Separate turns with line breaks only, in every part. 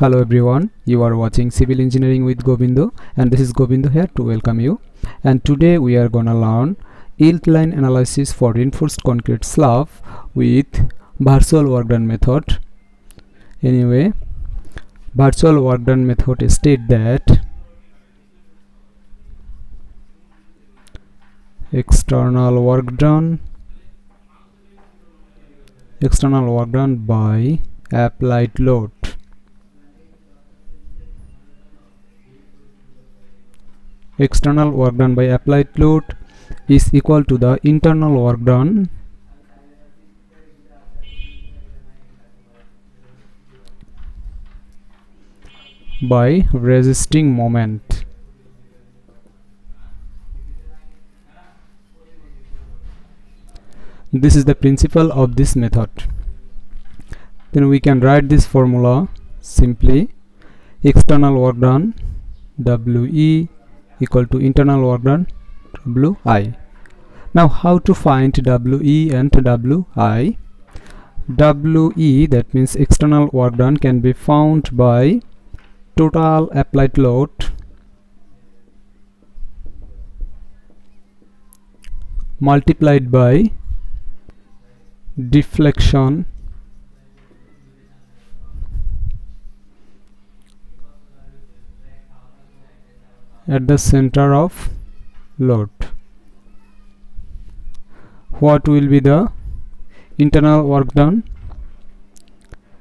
Hello everyone, you are watching Civil Engineering with Govindo and this is Govindo here to welcome you. And today we are gonna learn yield line analysis for reinforced concrete slab with virtual work done method. Anyway, virtual work done method state that external work done external work done by applied load external work done by applied load is equal to the internal work done by resisting moment. This is the principle of this method. Then we can write this formula simply. External work done we equal to internal work done wi now how to find we and wi we that means external work done can be found by total applied load multiplied by deflection at the center of load what will be the internal work done?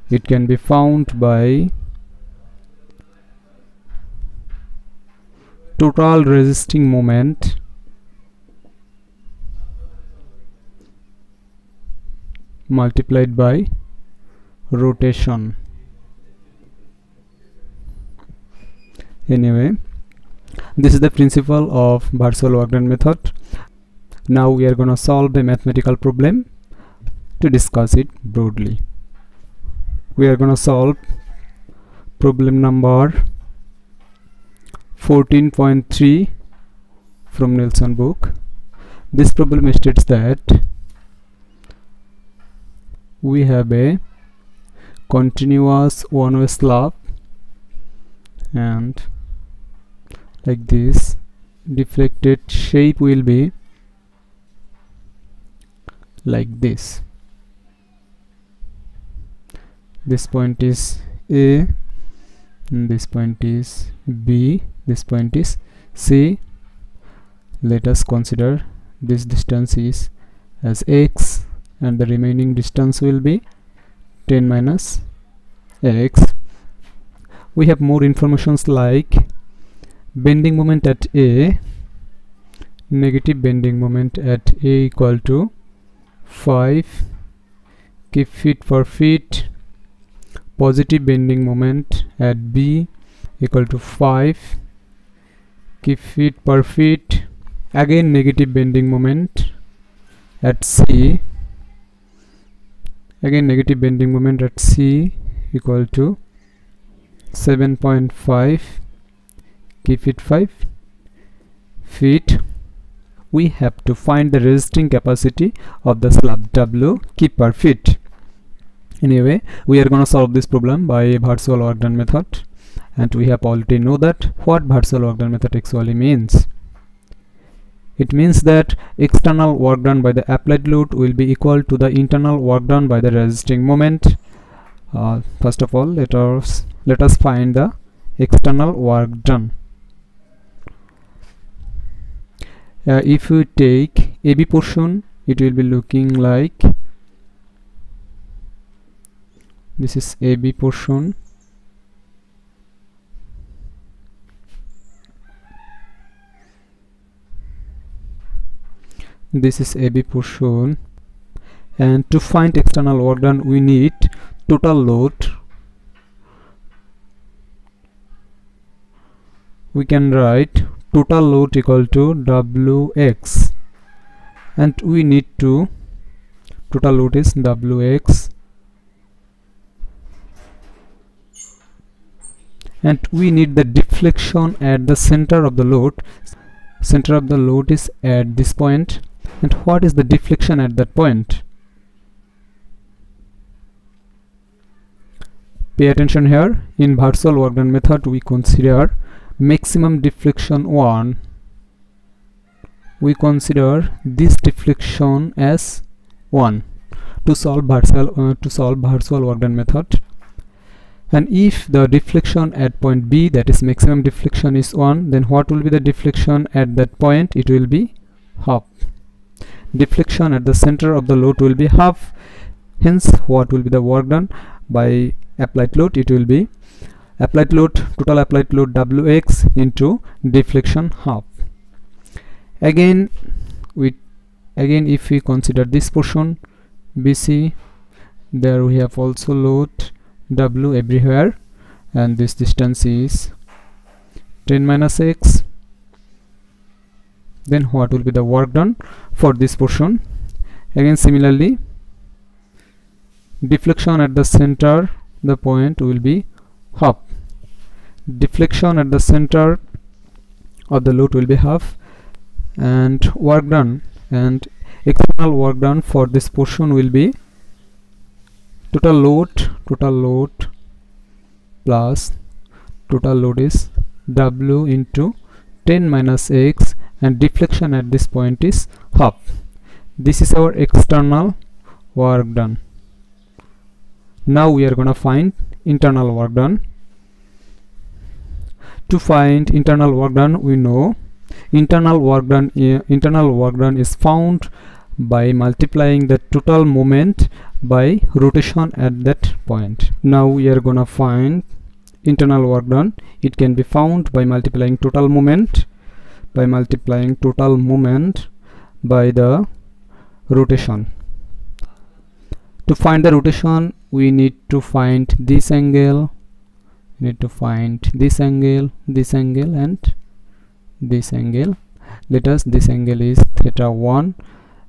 It can be found by total resisting moment multiplied by rotation. Anyway this is the principle of done method. Now we are going to solve a mathematical problem to discuss it broadly. We are going to solve problem number 14.3 from Nilson book. This problem states that we have a continuous one-way slab and like this. Deflected shape will be like this. This point is a this point is b this point is c. Let us consider this distance is as x and the remaining distance will be 10 minus x. We have more informations like bending moment at a negative bending moment at a equal to 5 kip feet per feet positive bending moment at b equal to 5 kip feet per feet again negative bending moment at c. Again negative bending moment at c equal to 7.5 kip it 5 feet. We have to find the resisting capacity of the slab W keep per feet. Anyway we are going to solve this problem by virtual work done method. And we have already know that what virtual work done method actually means. It means that external work done by the applied load will be equal to the internal work done by the resisting moment. Uh, first of all let us let us find the external work done uh, if you take AB portion it will be looking like this is AB portion. This is AB portion. And to find external work done we need total load. We can write total load equal to wx and we need to total load is wx and we need the deflection at the center of the load center of the load is at this point. And what is the deflection at that point? Pay attention here. In virtual work done method we consider maximum deflection 1 we consider this deflection as 1 to solve virtual uh, to solve virtual work done method. And if the deflection at point B that is maximum deflection is 1 then what will be the deflection at that point? It will be half. Deflection at the center of the load will be half. Hence what will be the work done? By applied load it will be applied load total applied load wx into deflection half. Again we again if we consider this portion bc there we have also load w everywhere and this distance is 10 minus x. Then what will be the work done for this portion? Again similarly deflection at the center the point will be half deflection at the center of the load will be half and work done. And external work done for this portion will be total load total load plus total load is w into 10 minus x and deflection at this point is half. This is our external work done. Now we are gonna find internal work done to find internal work done we know. Internal work done uh, internal work done is found by multiplying the total moment by rotation at that point. Now we are gonna find internal work done. It can be found by multiplying total moment by multiplying total moment by the rotation. To find the rotation we need to find this angle we need to find this angle this angle and this angle. Let us this angle is theta 1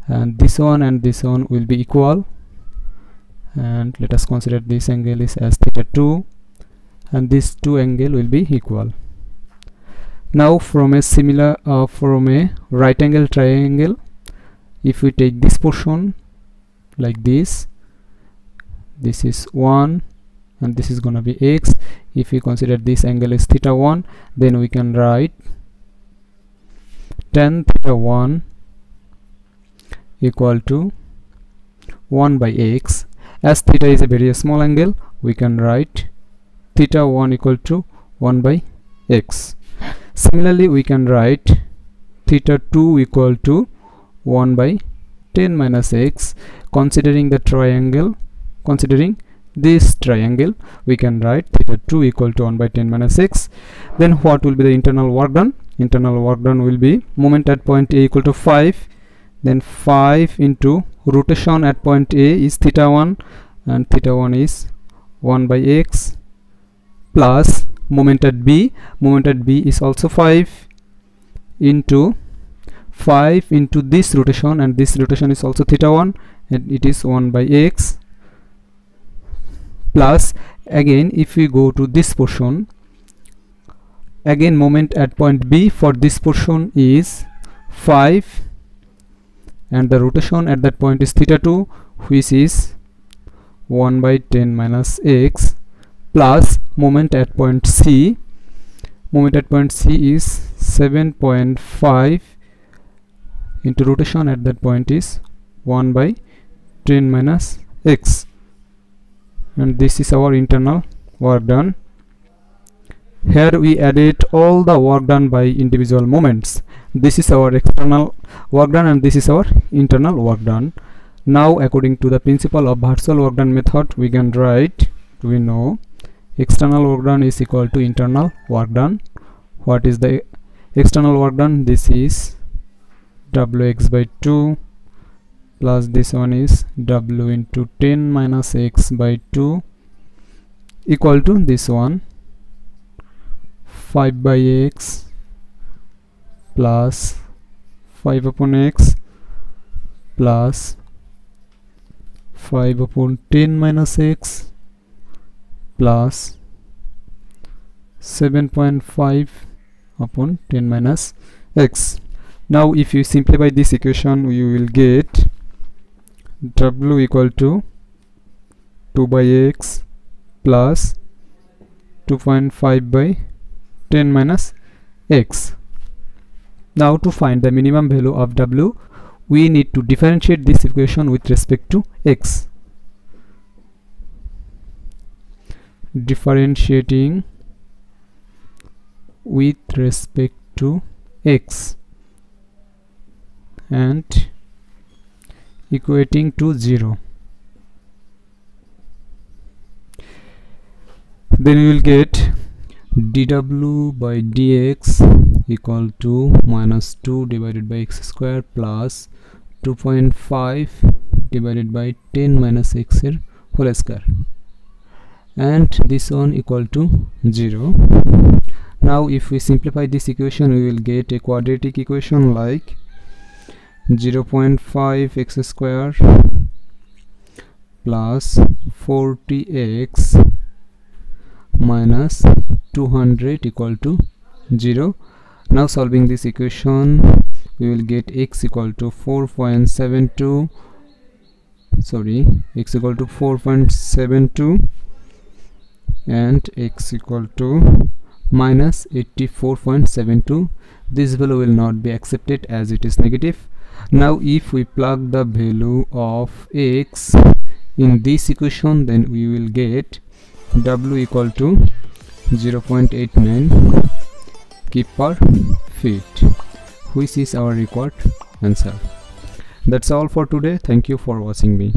and this one and this one will be equal. And let us consider this angle is as theta 2 and this two angle will be equal. Now from a similar uh, from a right angle triangle if we take this portion like this this is 1 and this is gonna be x. If we consider this angle is theta 1 then we can write tan theta 1 equal to 1 by x. As theta is a very small angle we can write theta 1 equal to 1 by x. Similarly we can write theta 2 equal to 1 by 10 minus x. Considering the triangle considering this triangle we can write theta 2 equal to 1 by 10 minus x then what will be the internal work done? Internal work done will be moment at point a equal to 5 then 5 into rotation at point a is theta 1 and theta 1 is 1 by x plus moment at b. Moment at b is also 5 into 5 into this rotation and this rotation is also theta 1 and it is 1 by x plus again if we go to this portion again moment at point B for this portion is 5 and the rotation at that point is theta 2 which is 1 by 10 minus x plus moment at point C. Moment at point C is 7.5 into rotation at that point is 1 by 10 minus x and this is our internal work done. Here we added all the work done by individual moments. This is our external work done and this is our internal work done. Now according to the principle of virtual work done method we can write we know? External work done is equal to internal work done. What is the external work done? This is wx by 2 plus this one is w into 10 minus x by 2 equal to this one 5 by x plus 5 upon x plus 5 upon 10 minus x plus 7.5 upon 10 minus x. Now if you simplify this equation you will get w equal to 2 by x plus 2.5 by 10 minus x. Now to find the minimum value of w we need to differentiate this equation with respect to x. Differentiating with respect to x. And equating to 0 then we will get dw by dx equal to minus 2 divided by x square plus 2.5 divided by 10 minus x whole square. And this one equal to 0 now if we simplify this equation we will get a quadratic equation like 0.5 x square plus 40x minus 200 equal to 0 now solving this equation we will get x equal to 4.72 sorry x equal to 4.72 and x equal to minus 84.72 this value will not be accepted as it is negative now if we plug the value of x in this equation then we will get w equal to 0.89 kip per feet which is our required answer. That's all for today. Thank you for watching me